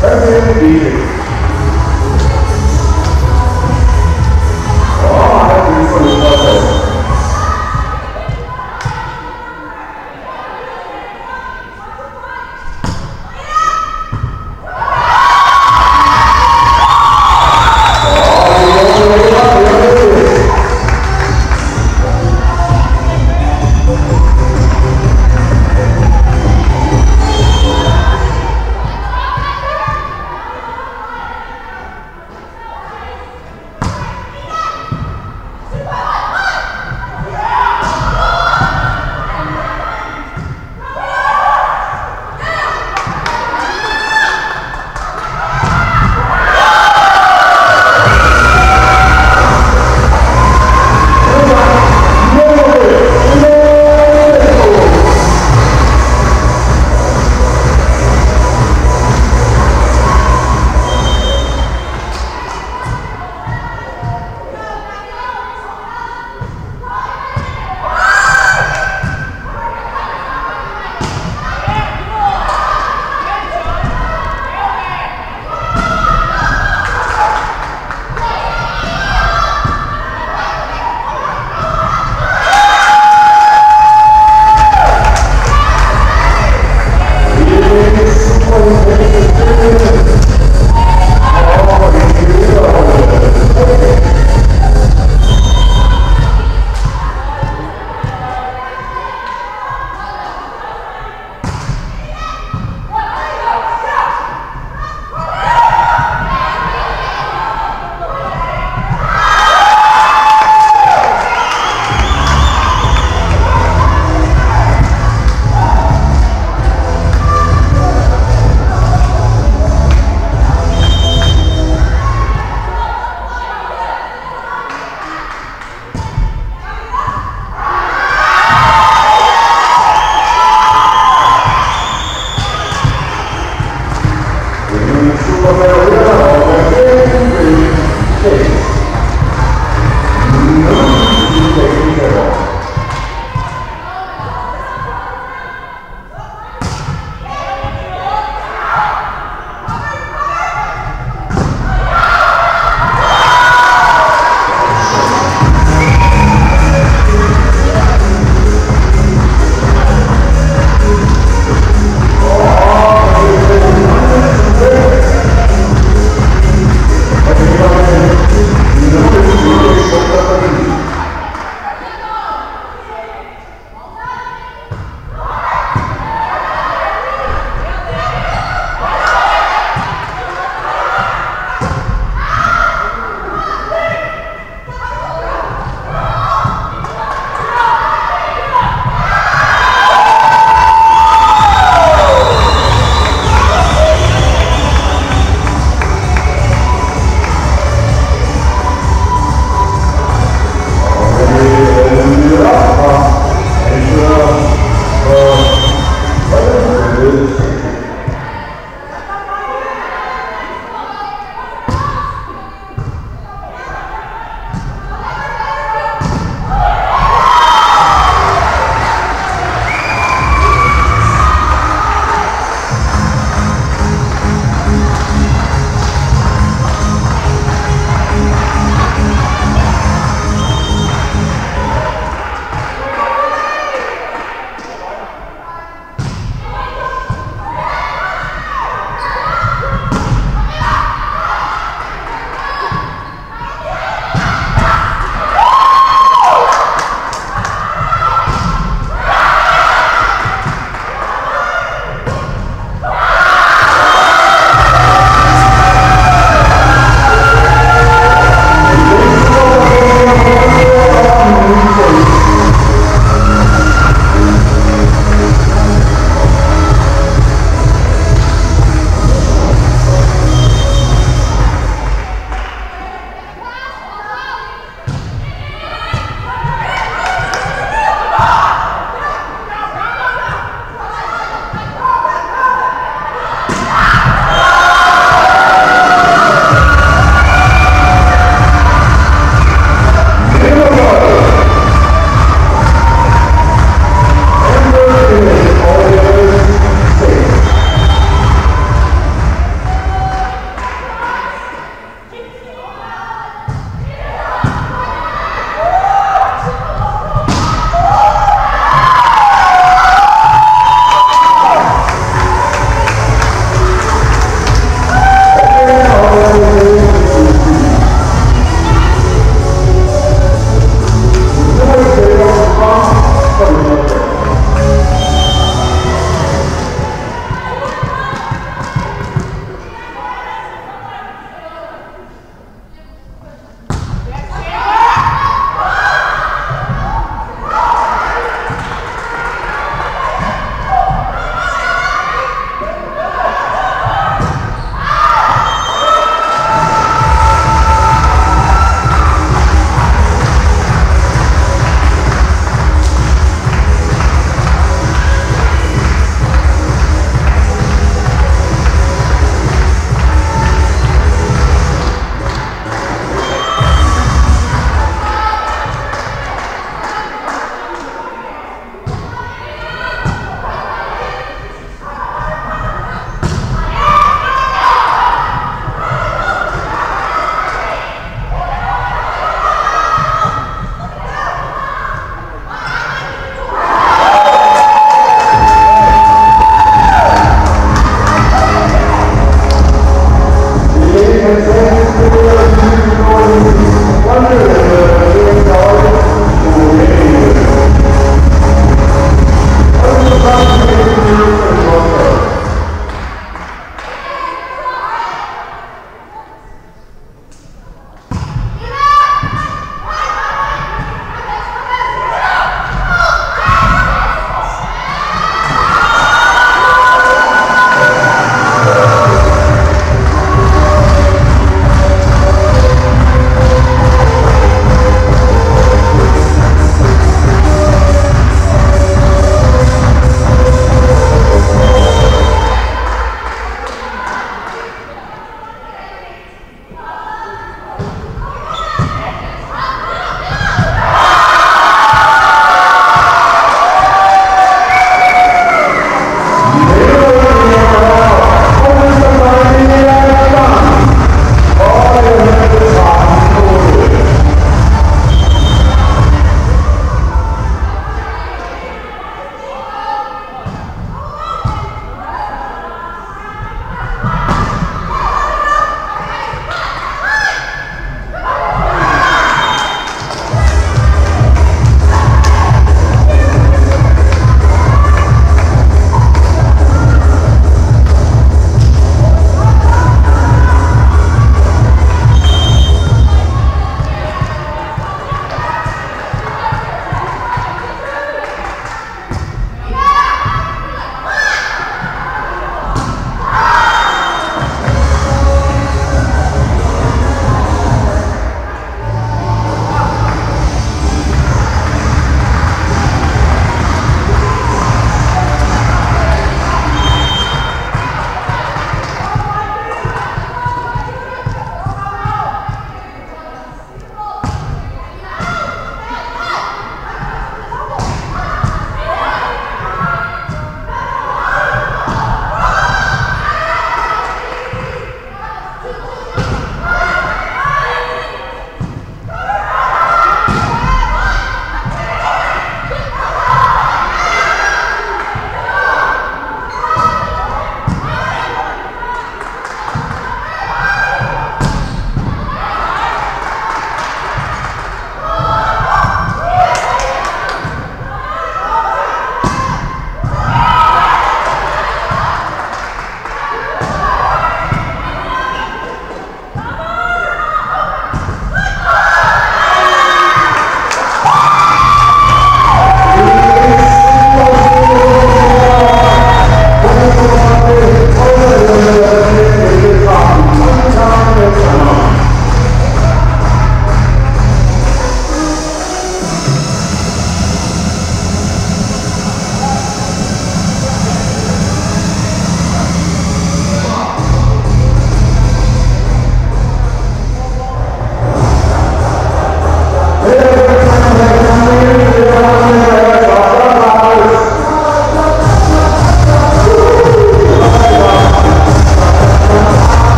Thank you.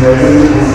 Amém.